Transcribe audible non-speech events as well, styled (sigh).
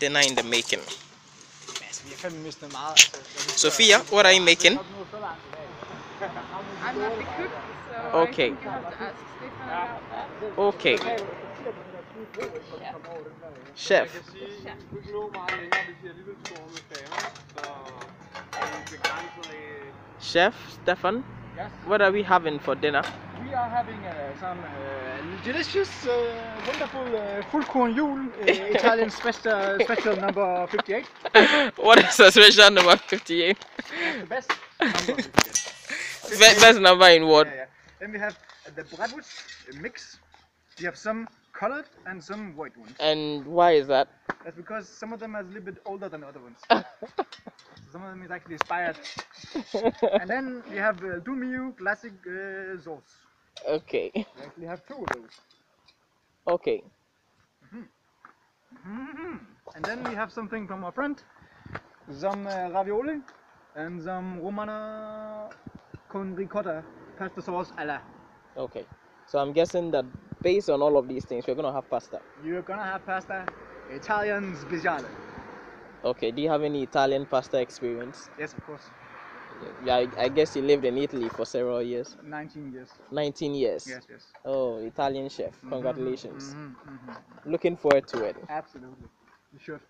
dinner in the making. Altså, vi har fandme mistet meget. Altså, da vi Sophia, what are you making? nået så langt i dag. I'm not the cook, so Okay. I think you have to ask Stefan about that. Okay, chef. Jeg kan sige, vi kunne ikke nå meget længere, hvis I alligevel skulle over med færgen. Så vi begrænset af... Chef Stefan, Yes. what are we having for dinner? We are having uh, some uh, delicious, uh, wonderful uh, full-corn jul, uh, (laughs) Italian special, special number 58. (laughs) What is a special number 58? The best number 58. (laughs) Be- best number in what? Yeah, yeah. Then we have the bratwurst uh, mix. We have some colored and some white ones. And why is that? That's because some of them are a little bit older than the other ones. some of them is actually expired. and then we have uh, Dolmio classic uh, sauce. Okay, We actually have two of those. okay. Mhm. And then we have something from our friend, some uh, ravioli and some romana con ricotta pasta sauce alla. Okay. So I'm guessing that based on all of these things, we're gonna have pasta. You're gonna have pasta Italian speciale. Okay. Do you have any Italian pasta experience? Yes, of course. Yeah, I, I guess you lived in Italy for several years. 19 years. 19 years. Yes, yes. Oh, Italian chef. Congratulations. Mhm, mhm. Looking forward to it. Absolutely. You should.